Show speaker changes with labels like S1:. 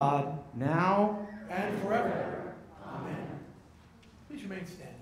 S1: God, now
S2: and forever. Amen. Please remain standing.